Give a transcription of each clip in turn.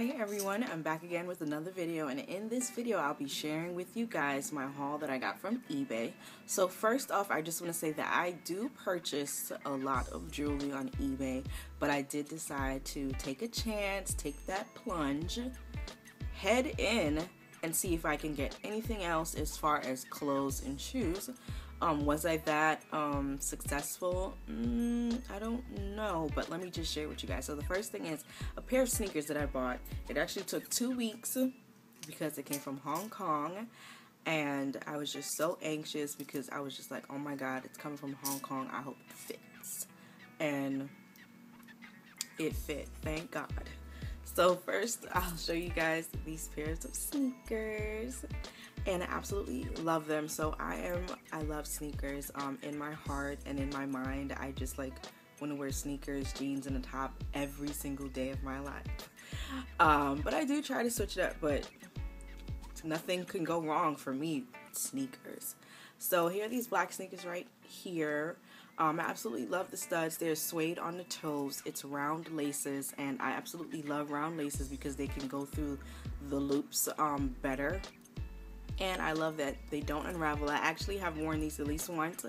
Hey everyone, I'm back again with another video and in this video I'll be sharing with you guys my haul that I got from eBay. So first off I just want to say that I do purchase a lot of jewelry on eBay but I did decide to take a chance, take that plunge, head in and see if I can get anything else as far as clothes and shoes. Um, was I that um, successful? Mm, I don't know, but let me just share with you guys. So the first thing is a pair of sneakers that I bought. It actually took two weeks because it came from Hong Kong. And I was just so anxious because I was just like, oh my god, it's coming from Hong Kong. I hope it fits. And it fit, thank God. So first, I'll show you guys these pairs of sneakers and I absolutely love them. So I am, I love sneakers um, in my heart and in my mind. I just like want to wear sneakers, jeans, and a top every single day of my life. Um, but I do try to switch it up, but nothing can go wrong for me, sneakers. So here are these black sneakers right here. Um, I absolutely love the studs. They're suede on the toes. It's round laces, and I absolutely love round laces because they can go through the loops um, better and I love that they don't unravel. I actually have worn these at least once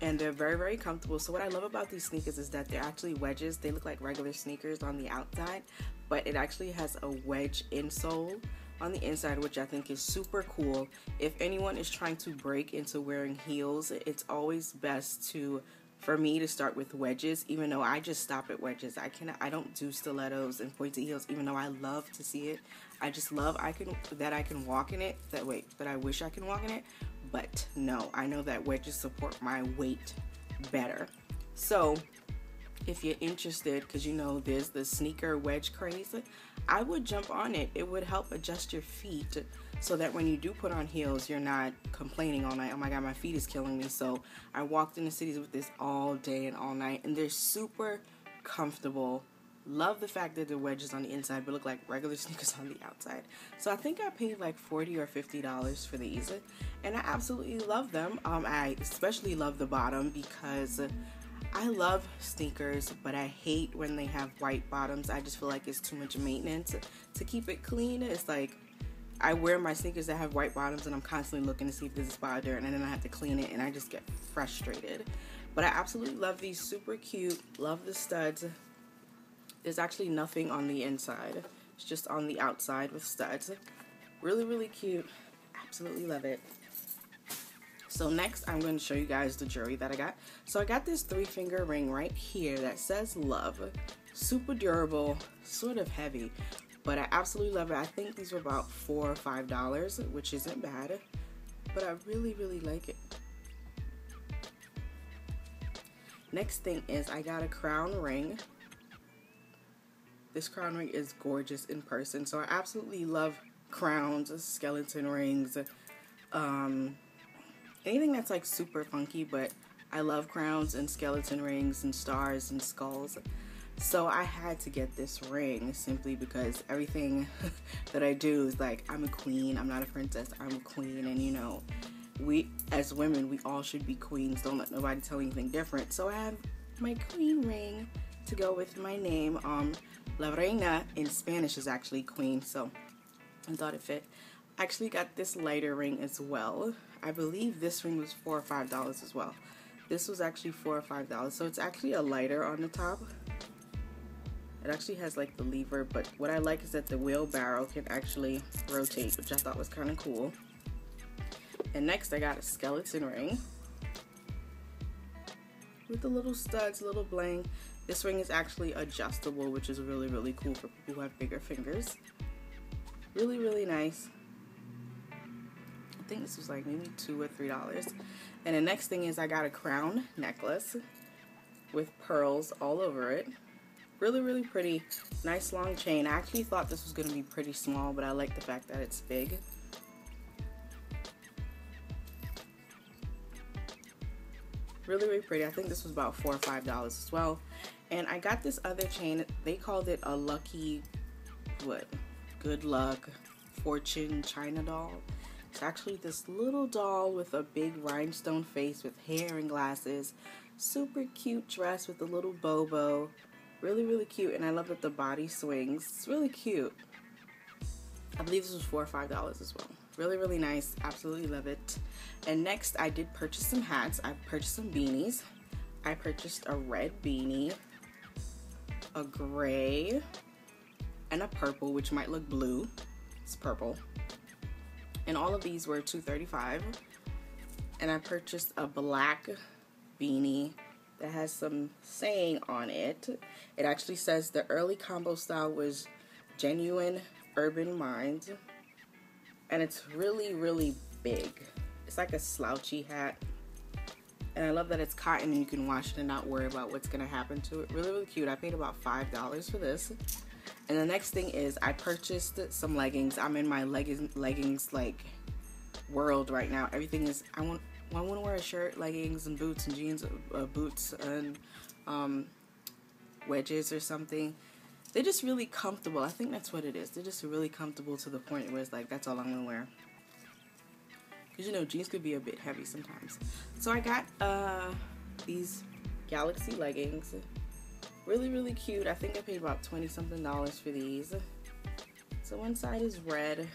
and they're very very comfortable. So what I love about these sneakers is that they're actually wedges. They look like regular sneakers on the outside, but it actually has a wedge insole on the inside, which I think is super cool. If anyone is trying to break into wearing heels, it's always best to for me to start with wedges even though I just stop at wedges I can I don't do stilettos and pointed heels even though I love to see it I just love I can that I can walk in it that wait that I wish I can walk in it but no I know that wedges support my weight better so if you're interested because you know there's the sneaker wedge craze I would jump on it it would help adjust your feet so that when you do put on heels, you're not complaining all night. Oh my god, my feet is killing me. So I walked in the cities with this all day and all night, and they're super comfortable. Love the fact that the wedges on the inside but look like regular sneakers on the outside. So I think I paid like 40 or $50 for these and I absolutely love them. Um, I especially love the bottom because I love sneakers but I hate when they have white bottoms. I just feel like it's too much maintenance to keep it clean. It's like I wear my sneakers that have white bottoms and I'm constantly looking to see if there's a spot of dirt and then I have to clean it and I just get frustrated. But I absolutely love these, super cute, love the studs. There's actually nothing on the inside. It's just on the outside with studs. Really, really cute. Absolutely love it. So next I'm going to show you guys the jewelry that I got. So I got this three finger ring right here that says love. Super durable, sort of heavy but I absolutely love it. I think these were about four or five dollars, which isn't bad, but I really, really like it. Next thing is I got a crown ring. This crown ring is gorgeous in person, so I absolutely love crowns, skeleton rings, um, anything that's like super funky, but I love crowns and skeleton rings and stars and skulls. So I had to get this ring simply because everything that I do is like I'm a queen, I'm not a princess, I'm a queen and you know, we as women we all should be queens. Don't let nobody tell anything different. So I have my queen ring to go with my name. Um La Reina in Spanish is actually queen, so I thought it fit. I actually got this lighter ring as well. I believe this ring was four or five dollars as well. This was actually four or five dollars. So it's actually a lighter on the top. It actually has like the lever, but what I like is that the wheelbarrow can actually rotate, which I thought was kind of cool. And next I got a skeleton ring with the little studs, little bling. This ring is actually adjustable, which is really, really cool for people who have bigger fingers. Really, really nice. I think this was like maybe two or three dollars. And the next thing is I got a crown necklace with pearls all over it. Really, really pretty. Nice long chain. I actually thought this was going to be pretty small, but I like the fact that it's big. Really, really pretty. I think this was about 4 or $5 as well. And I got this other chain. They called it a lucky, what, good luck, fortune china doll. It's actually this little doll with a big rhinestone face with hair and glasses. Super cute dress with a little bobo Really, really cute. And I love that the body swings. It's really cute. I believe this was four or five dollars as well. Really, really nice. Absolutely love it. And next, I did purchase some hats. I purchased some beanies. I purchased a red beanie, a gray, and a purple, which might look blue. It's purple. And all of these were $2.35. And I purchased a black beanie that has some saying on it. It actually says the early combo style was genuine urban mind. And it's really, really big. It's like a slouchy hat. And I love that it's cotton and you can wash it and not worry about what's going to happen to it. Really, really cute. I paid about $5 for this. And the next thing is I purchased some leggings. I'm in my leggings, leggings like world right now. Everything is, I want, I want to wear a shirt, leggings, and boots and jeans, uh, boots and um, wedges or something they're just really comfortable. I think that's what it is. They're just really comfortable to the point where it's like, that's all I'm to wear. Because, you know, jeans could be a bit heavy sometimes. So I got uh, these Galaxy leggings. Really, really cute. I think I paid about 20 something dollars for these. So one side is red.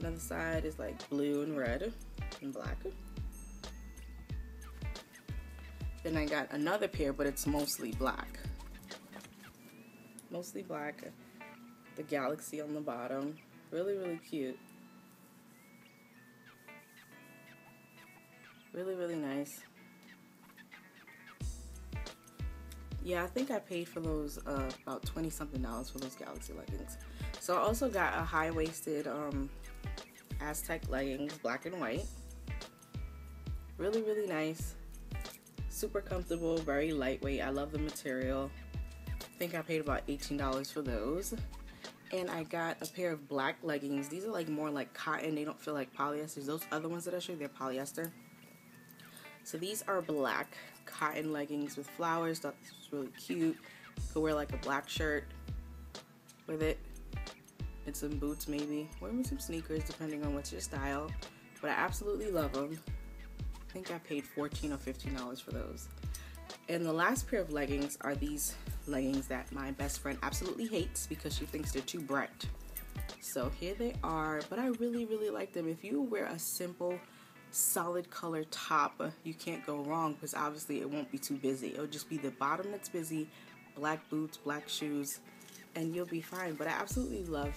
Another side is like blue and red and black. Then I got another pair, but it's mostly black mostly black. The galaxy on the bottom. Really, really cute. Really, really nice. Yeah, I think I paid for those uh, about 20 something dollars for those galaxy leggings. So I also got a high-waisted um, Aztec leggings, black and white. Really, really nice. Super comfortable, very lightweight. I love the material. I think I paid about $18 for those. And I got a pair of black leggings. These are like more like cotton. They don't feel like polyester. Those other ones that I showed, they're polyester. So these are black cotton leggings with flowers. That's really cute. Could wear like a black shirt with it. And some boots maybe. Or maybe some sneakers depending on what's your style. But I absolutely love them. I think I paid 14 or $15 for those. And the last pair of leggings are these leggings that my best friend absolutely hates because she thinks they're too bright. So here they are, but I really, really like them. If you wear a simple, solid color top, you can't go wrong because obviously it won't be too busy. It'll just be the bottom that's busy, black boots, black shoes, and you'll be fine. But I absolutely love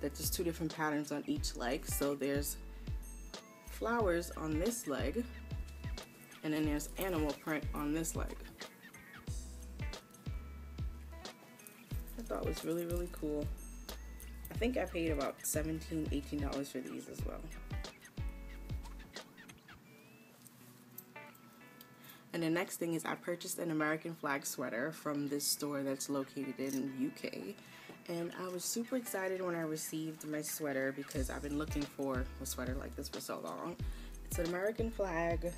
that there's two different patterns on each leg. So there's flowers on this leg, and then there's animal print on this leg. I thought it was really, really cool. I think I paid about $17, $18 for these as well. And the next thing is I purchased an American flag sweater from this store that's located in UK. And I was super excited when I received my sweater because I've been looking for a sweater like this for so long. It's an American flag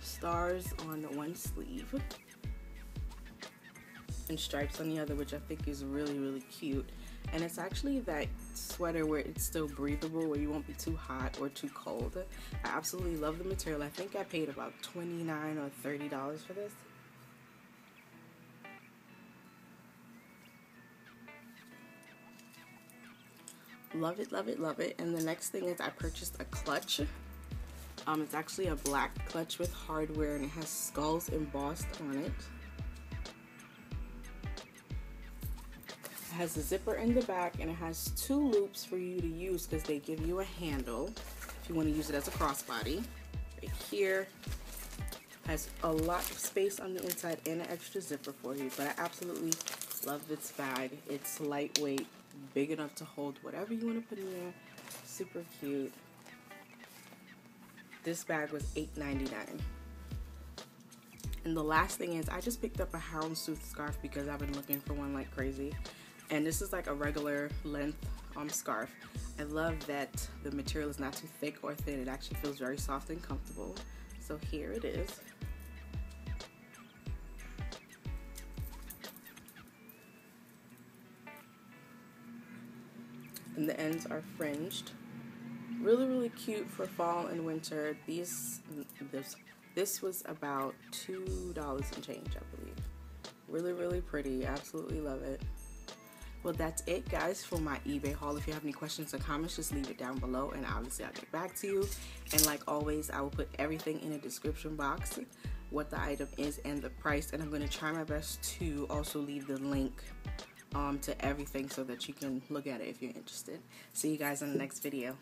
stars on one sleeve and stripes on the other, which I think is really, really cute. And it's actually that sweater where it's still breathable, where you won't be too hot or too cold. I absolutely love the material. I think I paid about 29 or $30 for this. Love it, love it, love it. And the next thing is I purchased a clutch. Um, it's actually a black clutch with hardware and it has skulls embossed on it. Has a zipper in the back and it has two loops for you to use because they give you a handle if you want to use it as a crossbody. Right here has a lot of space on the inside and an extra zipper for you, but I absolutely love this bag. It's lightweight, big enough to hold whatever you want to put in there. Super cute. This bag was $8.99. And the last thing is I just picked up a houndstooth scarf because I've been looking for one like crazy. And this is like a regular length um, scarf. I love that the material is not too thick or thin. It actually feels very soft and comfortable. So here it is. And the ends are fringed really really cute for fall and winter these this this was about two dollars and change i believe Really, really pretty. Absolutely love it. Well, that's it, guys, for my eBay haul. If you have any questions or comments, just leave it down below, and obviously I'll get back to you. And like always, I will put everything in the description box, what the item is and the price. And I'm going to try my best to also leave the link um, to everything so that you can look at it if you're interested. See you guys in the next video.